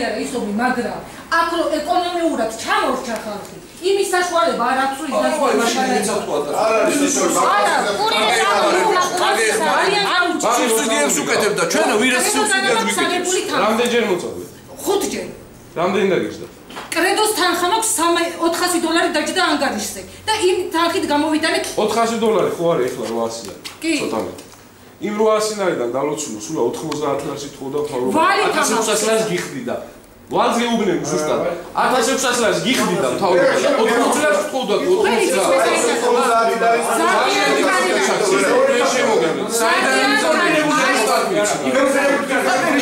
მაგრამ აქ რო ეკონომიურად ჩამორჩა ხალხი. იმის საშუალება არ აქვს ის და მაშინ ეცავ თქვა არ არის ის რომ არა კურიერი ბაღი სტუდიებს უკეთებ და ჩვენო ვირას სტუდიებს ვიკეთებ რამდენჯერ მოწოდე ხუთჯერ. რამდენი დაგიჟდა კრედოს თანხა მაქვს 400 დოლარი დაჯდა ანგარიშზე. და იმ თანხით გამოვიტანე 400 დოლარი ხო არის ახლა 800 კი. ცოტა იმ 800 ლარიდან დალოცულო სულ 90 ლარს ითხოვ და თავი 1600 ლარს გიხდი და ვალზე უბნები ზუსტად. 1600 ლარს გიხდი და 80 ლარს ითხოვ და 80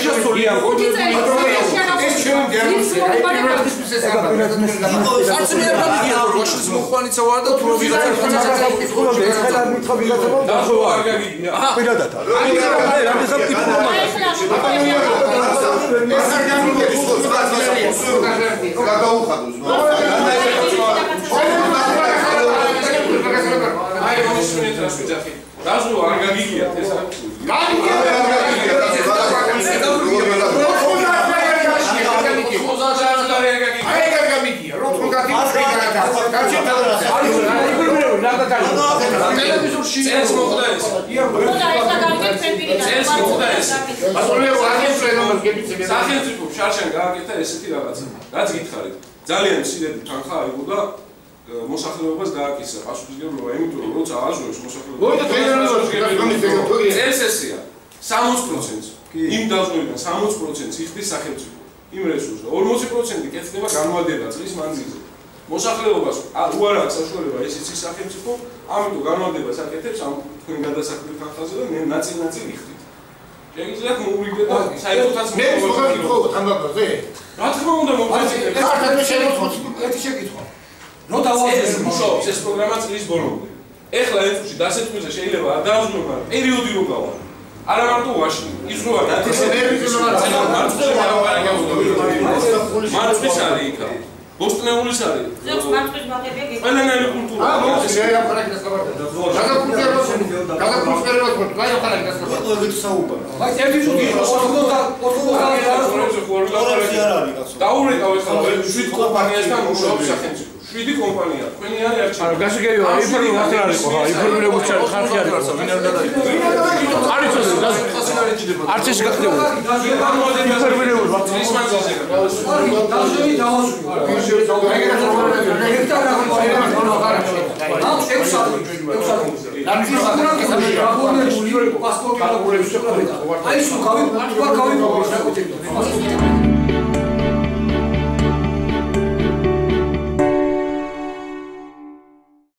ლარს ძალიან შემოგები საიდან ეს ჩვენ მე არ გიგია რომ როშის მოყვანიცა ვარ და თუ ვიღაცა და ხო არ გაგიგია პირადად აი რამდენსაც ინფორმაცია ეს არ გამიგებს ხო გადაუხადოს აი ეს შეიძლება შეძახი დაზო არ გაგიგიათ ეს არ გაგიგია წელს მოხდა ეს. წელს მოხდა ეს. სახელმწიფო შარშან გააკეთა ესეთი რაღაცა. რაც გითხარით. ძალიან მცირედი თანხა აიღო და მოსახლეობას დააკისრა პასუხისგებლობა, იმიტომ რომ როცა ააზროს მოსახლეობა წელს ესეა 60%. იმ დაზღვევიდან 60%-ს იხდის სახელმწიფო. იმ რესურსს და 40% კეთდება განმავლობა წლის მანძილზე. მოსახლეობას უარ აქვს საშუალება ეს იცის სახელმწიფო, ამიტომ განმავლობას აკეთებს ამ თქვენ გადასახდელ თანხაზე და მე ნაწილ-ნაწილ იხდით. შეგიძლიათ მოუვიდეთ და საერთოდაც მე ვთქვი ხო თამბაქოზე? რა თქმა უნდა მოგწესეთ. ხარტად შეგეთხოთ ერთი შეკითხვა. რო დავაწყდეს მუშაობს ეს პროგრამა წლის ბოლომდე. ეხლა ეს წუთი დასეთქმეზე შეიძლება არ დააბრუნო, პერიოდი რო გავა. არა მარტო ვაში, ის რო არ დაწესებულის მარცხის არის იქა. ბოსტნეულის არის. ზოგს ბაღებია გეკითხა. ყველანაირი კულტურა. აა, მოხდა რა დასკაბარდა. გაგაკულტურა. გაგაკულტურა თქვა, რა ფარაკი დასკაბარდა. ყველა ვიცი საუბარ. აი, ერთი შუთი 80 80 დაურეკავ ეხლა 7 კომპანიასთან მუშაობს სახელმწიფო. 7 კომპანია. თქვენი არის არჩევანი. არა, გასაგებია, ინფორმაცია არის ხო? ინფორმირებული ჩარ ხალხი არის. არის წოდე, არც ეს გახდება. ინფორმირებული ის მანძილზე. დაჟები დავასრულე. ჰექტარ ამ ექსალი ექსალი რამის პასპორტი და გულები პასპორტი და გულები შეყრა აი სულ გავი თქვა გავი